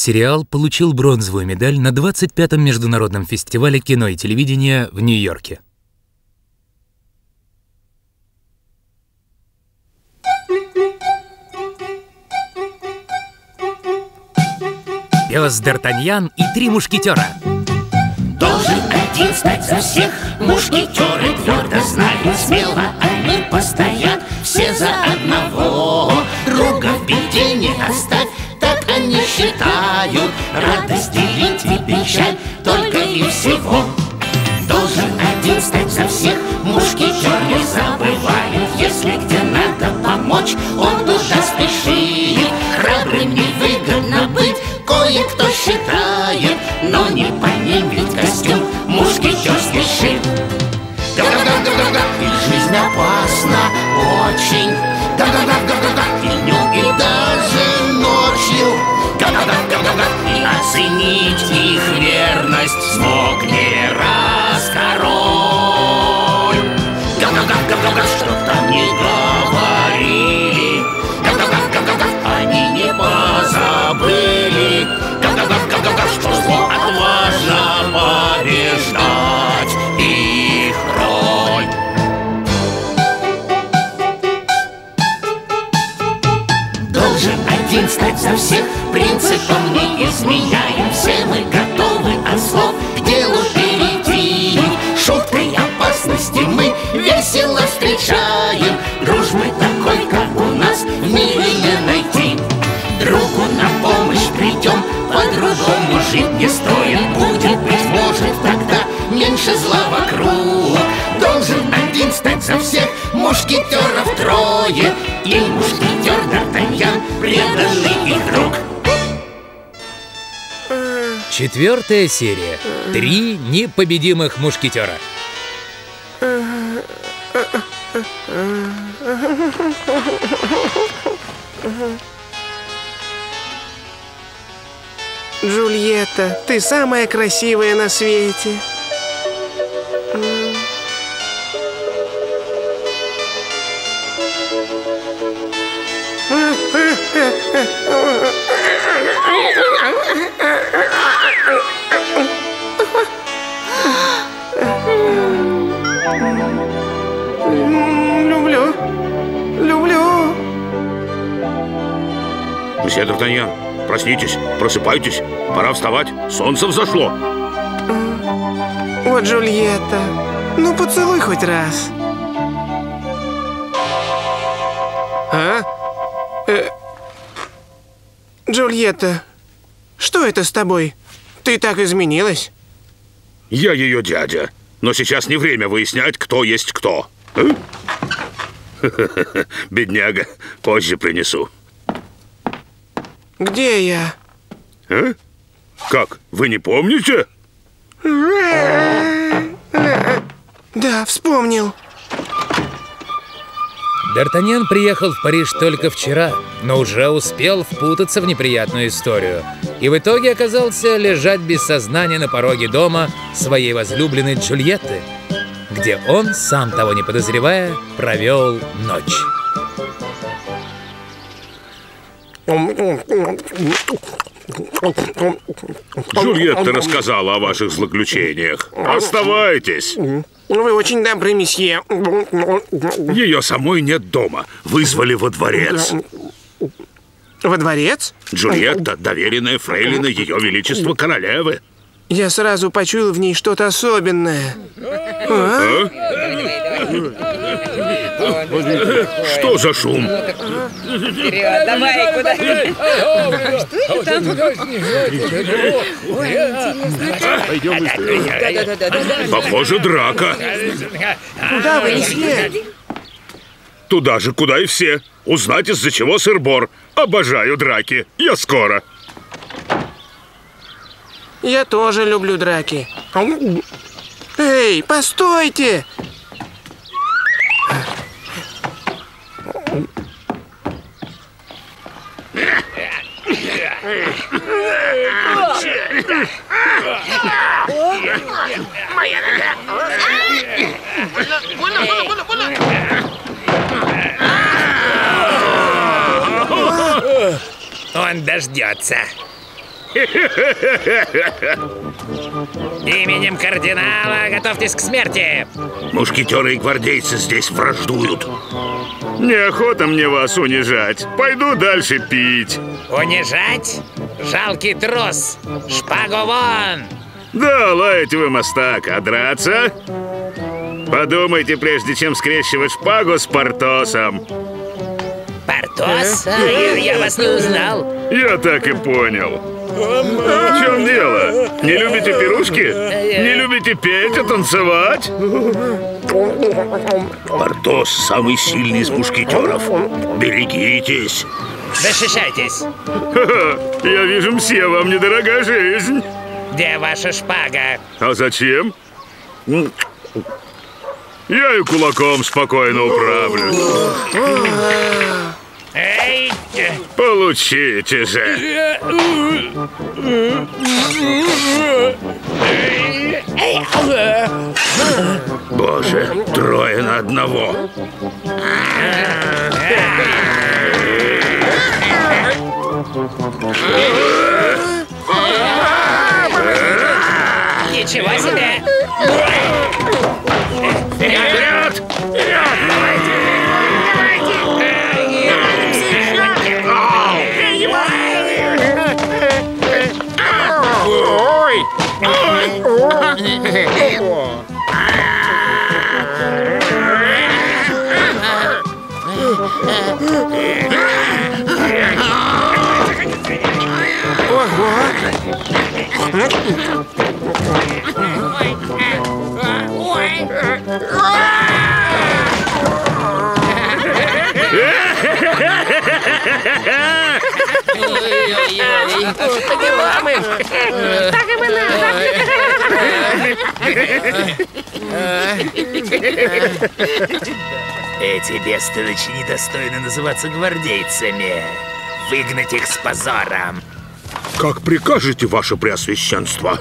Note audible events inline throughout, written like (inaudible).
Сериал получил бронзовую медаль на 25-м международном фестивале кино и телевидения в Нью-Йорке. Пес Д'Артаньян и три мушкетера. Должен один стать за всех Мушкетеры твердо знают Смело они постоят Все за одного Друга в беде не оставь Они считают. Радость делить и печаль Только и всего. Должен один стать за всех. Мушкетер не забывает Если где надо помочь. Он оценить их верность Смог не раз король. Га-га-га-га-га Что там не говорили меньше зла вокруг Должен один стать за всех мушкетеров трое И мушкетер Д'Артаньян преданный их друг Четвертая серия. Три непобедимых мушкетера. Джульетта, ты самая красивая на свете. Люблю. Люблю. Мсье Д'Артаньян, проснитесь, просыпайтесь. Пора вставать, солнце взошло. Вот Джульетта. Ну, поцелуй хоть раз. А? Э, Джульетта, что это с тобой? Ты так изменилась? Я ее дядя. Но сейчас не время выяснять, кто есть кто. А? (laughs) Бедняга, позже принесу. Где я? А? Как, вы не помните? Да, вспомнил. Д'Артаньян приехал в Париж только вчера, но уже успел впутаться в неприятную историю. И в итоге оказался лежать без сознания на пороге дома своей возлюбленной Джульетты, где он, сам того не подозревая, провел ночь. Джульетта рассказала о ваших злоключениях. Оставайтесь. Вы очень добры, месье. Ее самой нет дома. Вызвали во дворец. Во дворец? Джульетта – доверенная фрейлина Ее Величества Королевы. Я сразу почуял в ней что-то особенное. А? Что за шум? Вперед, давай, куда? Что это там? Похоже, драка. Куда вы, месье? Туда же, куда и все. Узнать, из-за чего сыр-бор. Обожаю драки. Я скоро. Я тоже люблю драки. Эй, постойте! Он дождется. (laughs) Именем кардинала готовьтесь к смерти. Мушкетеры и гвардейцы здесь враждуют. Неохота мне вас унижать. Пойду дальше пить. Унижать? Жалкий трус. Шпагу вон. Да, лаять вы мастак, а драться? Подумайте, прежде чем скрещивать шпагу с Портосом. Портос? А, я, я вас не узнал. Я так и понял. В чем дело? Не любите пирушки? Не любите петь и танцевать? Портос самый сильный из мушкетеров. Берегитесь. Защищайтесь. (laughs) Я вижу, все вам недорога жизнь. Где ваша шпага? А зачем? Я и кулаком спокойно управлюсь. Эй! Получите же. Боже, трое на одного. Ничего себе! Эти бестолочи недостойны называться гвардейцами. Выгнать их с позором. Как прикажете, ваше преосвященство?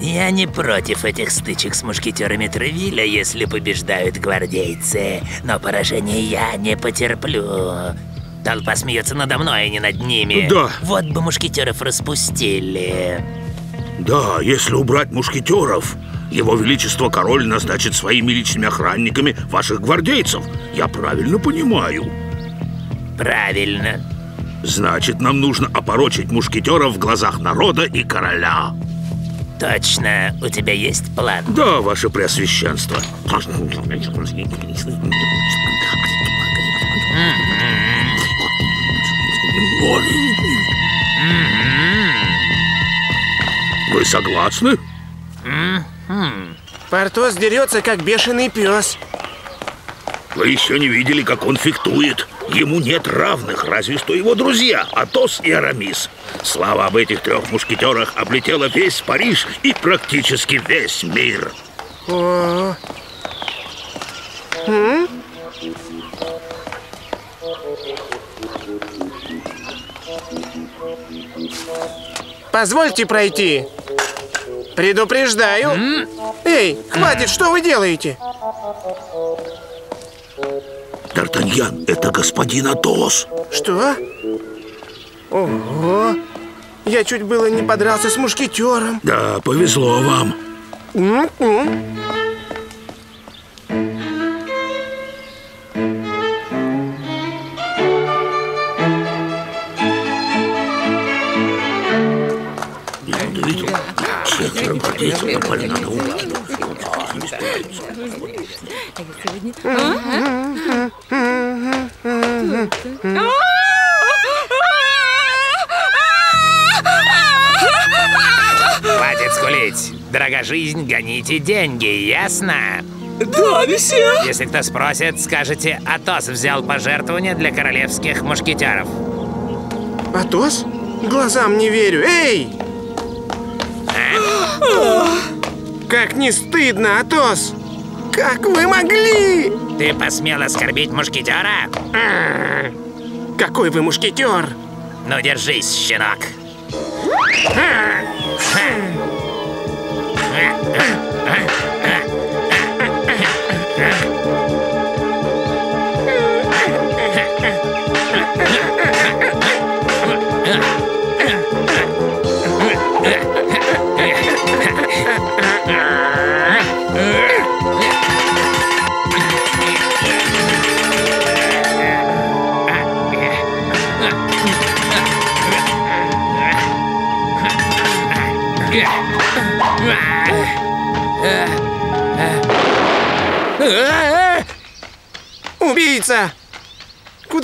Я не против этих стычек с мушкетерами Тревиля, если побеждают гвардейцы. Но поражение я не потерплю. Толпа смеется надо мной, а не над ними. Да. Вот бы мушкетеров распустили. Да, если убрать мушкетеров, его величество король назначит своими личными охранниками ваших гвардейцев. Я правильно понимаю. Правильно. Значит, нам нужно опорочить мушкетеров в глазах народа и короля. Точно. У тебя есть план? Да, ваше преосвященство. Вы согласны? Портос дерется, как бешеный пес. Вы еще не видели, как он фехтует. Ему нет равных, разве что его друзья, Атос и Арамис. Слава об этих трех мушкетерах облетела весь Париж и практически весь мир. О. Позвольте пройти. Предупреждаю. Эй, хватит, что вы делаете? Д'Артаньян, это господин Атос. Что? Ого! Я чуть было не подрался с мушкетером. Да, повезло вам. М-м. Я вот видел, скулить. Дорога жизнь, гоните деньги, ясно? Да, месье. Если кто спросит, скажете, Атос взял пожертвования для королевских мушкетеров. Атос? Глазам не верю. Эй! Как не стыдно, Атос! Как вы могли? Ты посмел оскорбить мушкетера? Какой вы мушкетер! Ну, держись, щенок. Убийца!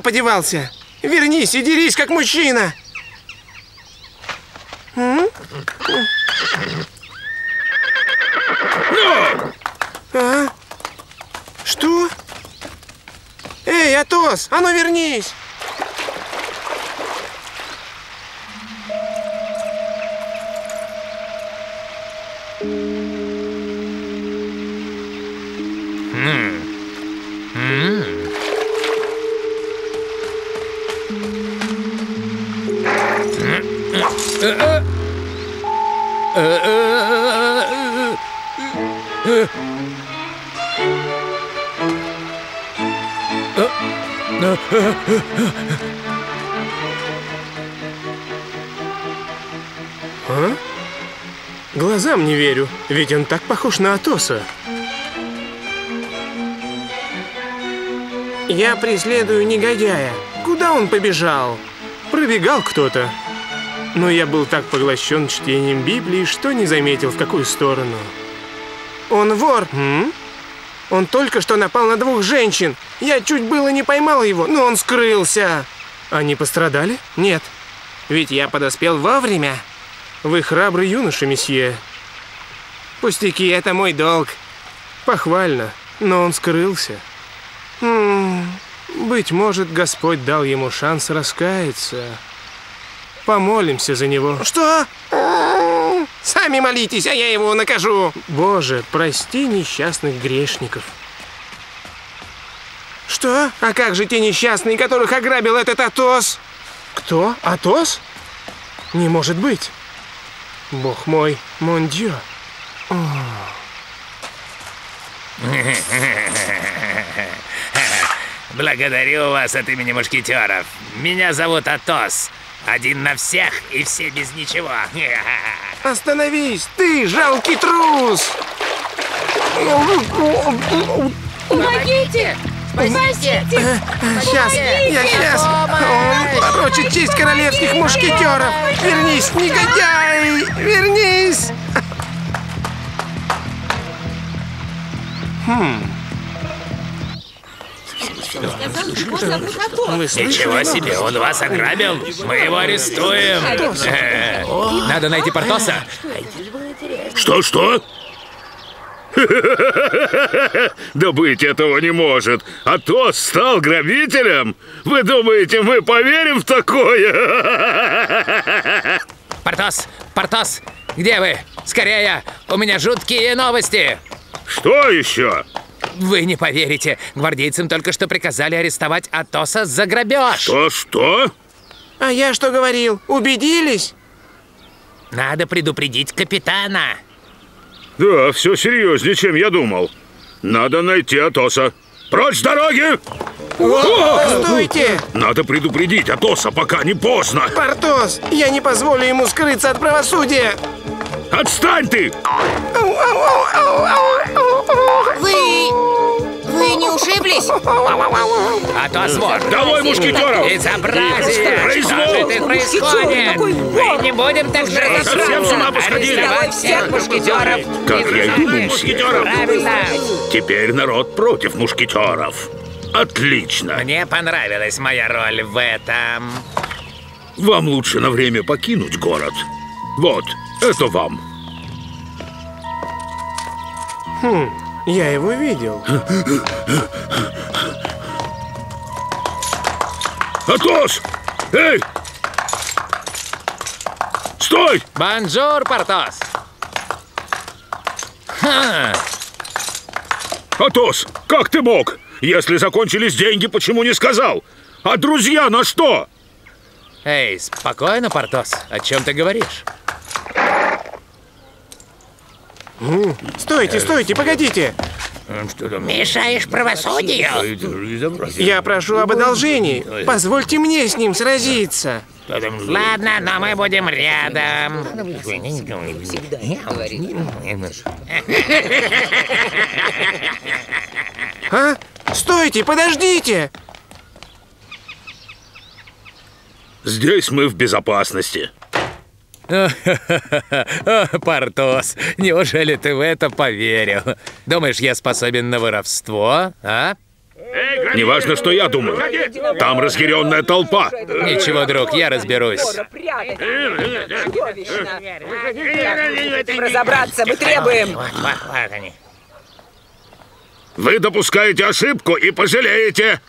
Подевался? Вернись и дерись, как мужчина! Глазам не верю, ведь он так похож на Атоса. Я преследую негодяя. Куда он побежал? Пробегал кто-то. Но я был так поглощен чтением Библии, что не заметил, в какую сторону. Он вор. М? Он только что напал на двух женщин. Я чуть было не поймал его, но он скрылся. Они пострадали? Нет. Ведь я подоспел вовремя. Вы храбрый юноша, месье. Пустяки, это мой долг. Похвально, но он скрылся. М, быть может, Господь дал ему шанс раскаяться. Помолимся за него. Что? Сами молитесь, а я его накажу. Боже, прости несчастных грешников. Что? А как же те несчастные, которых ограбил этот Атос? Кто? Атос? Не может быть. Бог мой, мондио. (laughs) Благодарю вас от имени мушкетеров. Меня зовут Атос. Один на всех и все без ничего. (laughs) Остановись, ты жалкий трус! Помогите! Спасите! Сейчас, я сейчас. Он порочит честь королевских мушкетеров. Вернись, негодяй! Вернись! Вы? Ничего себе, он вас ограбил? Мы его арестуем. Надо найти Портоса. Что-что? Да быть этого не может. А то стал грабителем? Вы думаете, мы поверим в такое? Портос, Портос, где вы? Скорее, у меня жуткие новости. Что еще? Вы не поверите, гвардейцам только что приказали арестовать Атоса за грабеж. Что-что? А я что говорил? Убедились? Надо предупредить капитана. Да, все серьезнее, чем я думал. Надо найти Атоса. Прочь с дороги! Стойте! Надо предупредить Атоса, пока не поздно. Портос, я не позволю ему скрыться от правосудия. Отстань ты! Вы... Вы не ушиблись? Атос вор. Давай мушкетеров! Безобразие! Произвол! Что же тут происходит? Мы не будем так жить. совсем с ума посходили? Арестовать всех мушкетеров. Как я и думал, мсье. Правильно. Теперь народ против мушкетеров. Отлично. Мне понравилась моя роль в этом. Вам лучше на время покинуть город. Вот, это вам. Я его видел. Атос! Эй! Стой! Bonjour, Портос. Ха, Атос, как ты мог? Если закончились деньги, почему не сказал? А друзья на что? Эй, спокойно, Портос. О чем ты говоришь? Стойте, стойте, погодите. Мешаешь правосудию? Я прошу об одолжении. Позвольте мне с ним сразиться. Ладно, но мы будем рядом. А? Стойте, подождите! Здесь мы в безопасности. (laughs) Портос, неужели ты в это поверил? Думаешь, я способен на воровство, а? Неважно, что я думаю. Там разъяренная толпа. Ничего, друг, я разберусь. Разобраться мы требуем. Вы допускаете ошибку и пожалеете.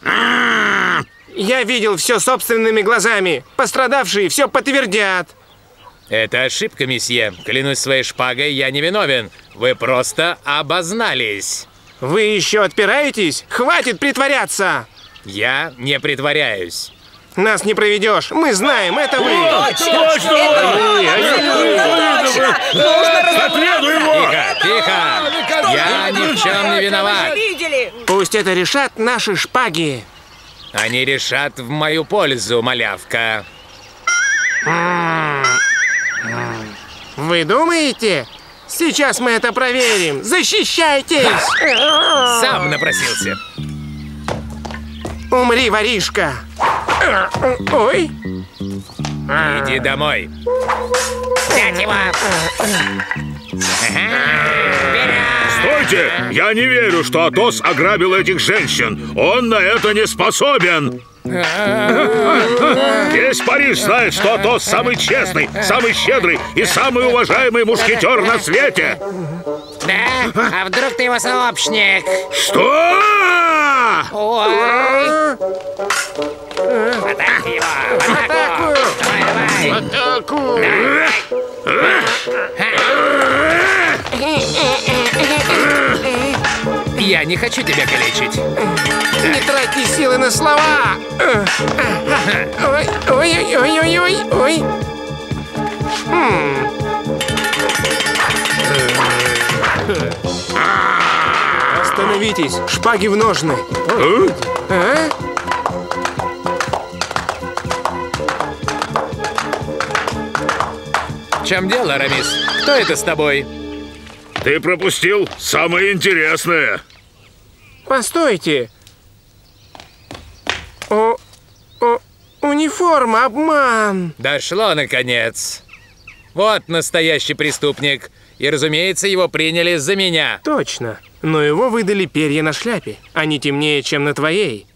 Я видел все собственными глазами. Пострадавшие все подтвердят. Это ошибка, месье. Клянусь своей шпагой, я не виновен. Вы просто обознались. Вы еще отпираетесь? Хватит притворяться! Я не притворяюсь. Нас не проведешь. Мы знаем, это вы. Тихо, тихо! Я ни в чем не виноват. Пусть это решат наши шпаги. Они решат в мою пользу, малявка. Вы думаете? Сейчас мы это проверим. Защищайтесь! Сам напросился. Умри, воришка! Ой, Иди домой. Взять его. Стойте! Я не верю, что Атос ограбил этих женщин. Он на это не способен. Весь Париж знает, что Атос самый честный, самый щедрый и самый уважаемый мушкетер на свете. Да? А вдруг ты его сообщник? Что? Ой. В атаку его! В атаку! Давай, давай! Я не хочу тебя калечить. не тратьте силы на слова! Ой, ой, ой, ой, ой, ой. Остановитесь, шпаги в ножны. А? В чем дело, Арамис? Кто это с тобой? Ты пропустил самое интересное. Постойте. О, о, униформа, обман. Дошло, наконец. Вот настоящий преступник. И, разумеется, его приняли за меня. Точно. Но его выдали перья на шляпе. Они темнее, чем на твоей.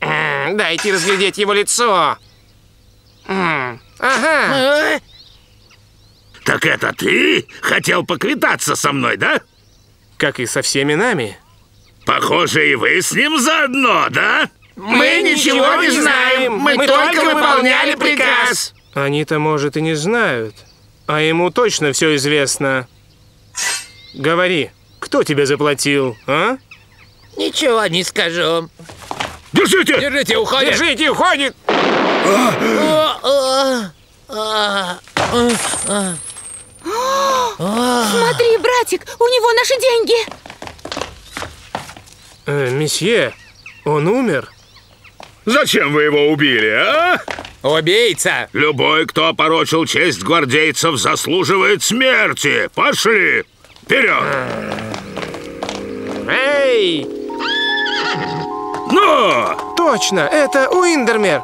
Дайте разглядеть его лицо. Ага. Так это ты хотел поквитаться со мной, да? Как и со всеми нами. Похоже, и вы с ним заодно, да? Мы ничего не знаем. Мы только выполняли приказ. Они-то, может, и не знают. А ему точно все известно. Говори, кто тебе заплатил, а? Ничего не скажу. Держите! Держите, уходит! Держите, уходит! Смотри, братик, у него наши деньги. Э, месье, он умер. Зачем вы его убили, а? Убийца! Любой, кто опорочил честь гвардейцев, заслуживает смерти. Пошли! Вперед! Эй! Ну! Точно, это Уиндермер.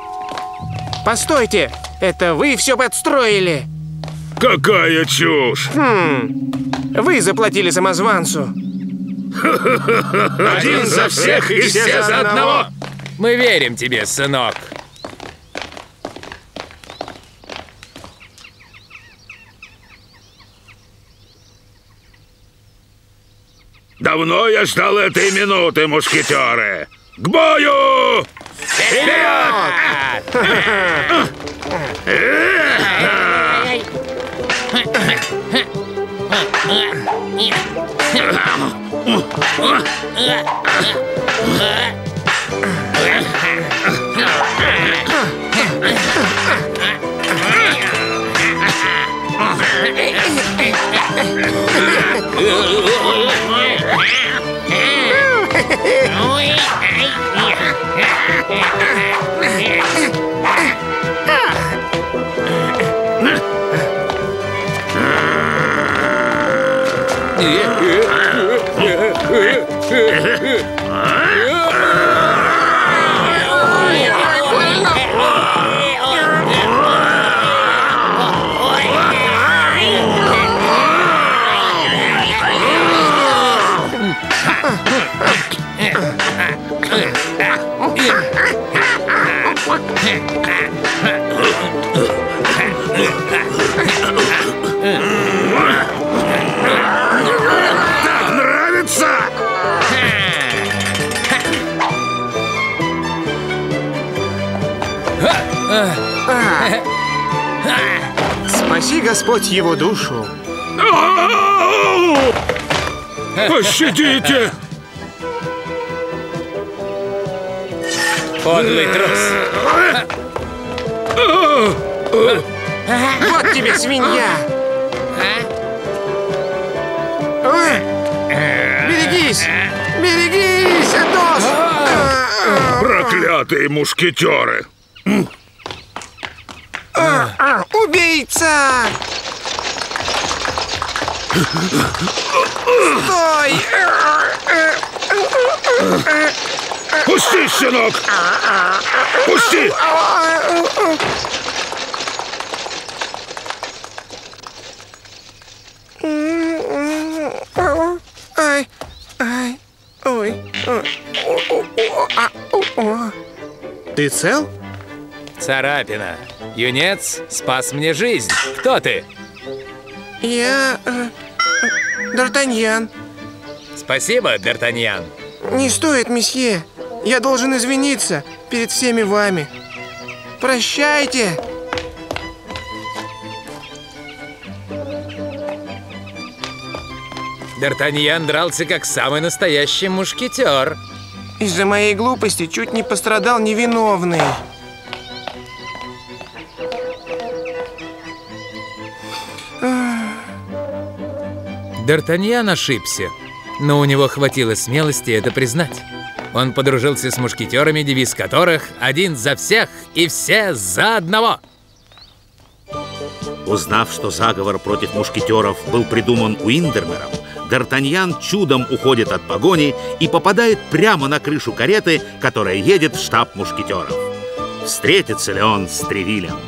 Постойте, это вы все подстроили. Какая чушь! Вы заплатили самозванцу. Один за всех и все за одного! Мы верим тебе, сынок. Давно я ждал этой минуты, мушкетеры! К бою! А. (laughs) Yeah. Господь его душу. Пощадите! Подлый трус. Вот тебе свинья! Берегись! Берегись, Атос! Проклятые мушкетеры! Убийца! Стой! Пусти, щенок! Пусти! Ай, ай, ой. Ты цел? Царапина. Юнец спас мне жизнь. Кто ты? Я... Д'Артаньян. Спасибо, Д'Артаньян. Не стоит, месье. Я должен извиниться перед всеми вами. Прощайте. Д'Артаньян дрался как самый настоящий мушкетер. Из-за моей глупости чуть не пострадал невиновный. Д'Артаньян ошибся, но у него хватило смелости это признать. Он подружился с мушкетерами, девиз которых «Один за всех и все за одного». Узнав, что заговор против мушкетеров был придуман Уиндермером, Д'Артаньян чудом уходит от погони и попадает прямо на крышу кареты, которая едет в штаб мушкетеров. Встретится ли он с Тревилем?